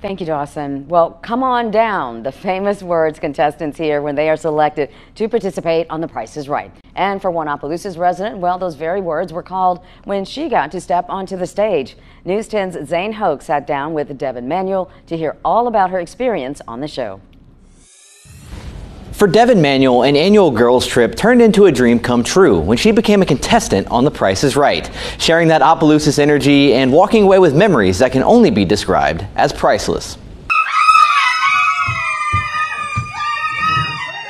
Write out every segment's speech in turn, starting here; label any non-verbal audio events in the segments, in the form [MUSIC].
Thank you, Dawson. Well, come on down. The famous words contestants hear when they are selected to participate on The Price is Right. And for one Opelousas resident, well, those very words were called when she got to step onto the stage. News 10's Zane Hogue sat down with Devin Manuel to hear all about her experience on the show. For Devin Manuel, an annual girls trip turned into a dream come true when she became a contestant on The Price is Right, sharing that Opelousas energy and walking away with memories that can only be described as priceless.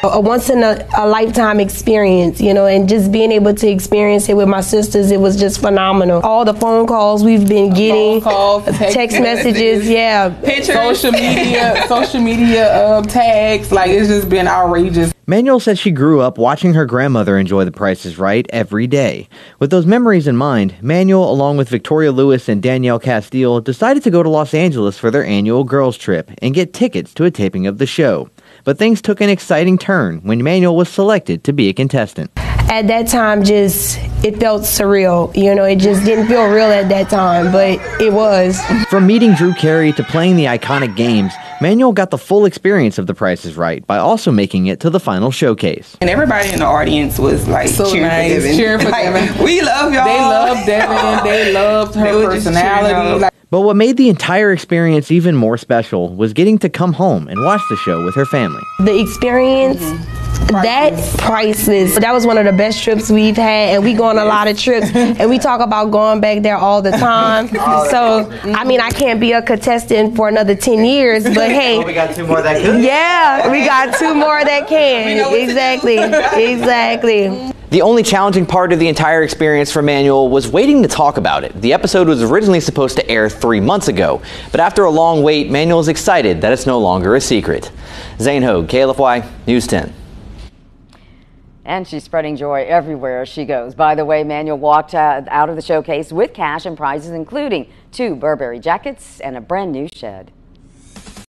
A once in a, a, lifetime experience, you know, and just being able to experience it with my sisters, it was just phenomenal. All the phone calls we've been getting, calls, text, text messages, yeah, pictures, social media, social media uh, tags, like it's just been outrageous. Manuel says she grew up watching her grandmother enjoy the Price is Right every day. With those memories in mind, Manuel, along with Victoria Lewis and Danielle Castile, decided to go to Los Angeles for their annual girls trip and get tickets to a taping of the show. But things took an exciting turn when Manuel was selected to be a contestant. At that time, just it felt surreal. You know, it just didn't feel real at that time, but it was. From meeting Drew Carey to playing the iconic games, Manuel got the full experience of The Price is Right by also making it to the final showcase. And everybody in the audience was like so cheering nice. for Devin. Cheering for like, Devin. We love y'all. They loved Devin. They loved her they personality. But what made the entire experience even more special was getting to come home and watch the show with her family. The experience. Mm-hmm. That priceless. That was one of the best trips we've had, and we go on a lot of trips, and we talk about going back there all the time. so, I mean, I can't be a contestant for another ten years, but [LAUGHS] hey, well, we got two more that can. Yeah, we got two more that can. [LAUGHS] Exactly, exactly. The only challenging part of the entire experience for Manuel was waiting to talk about it. The episode was originally supposed to air three months ago, but after a long wait, Manuel is excited that it's no longer a secret. Zane Hogue, KLFY, News 10. And she's spreading joy everywhere she goes. By the way, Manuel walked uh, out of the showcase with cash and prizes, including two Burberry jackets and a brand new shed.